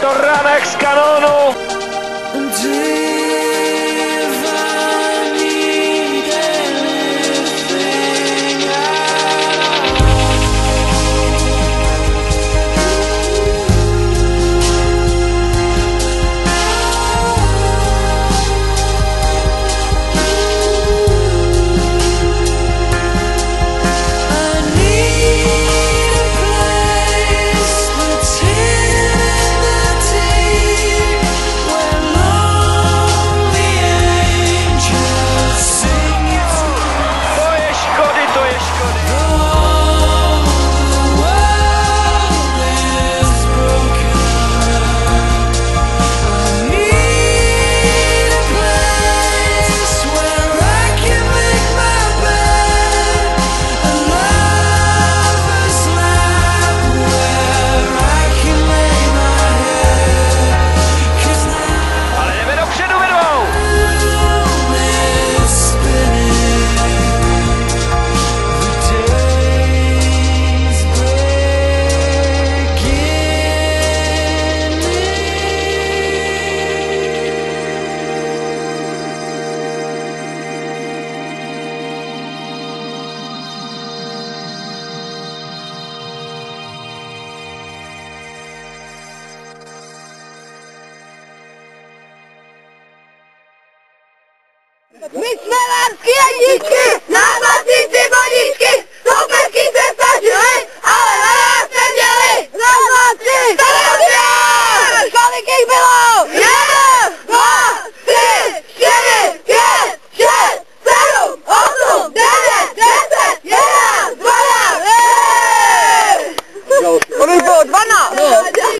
Torrana ex canono. Müslüman erkeğe yiyeceğiz.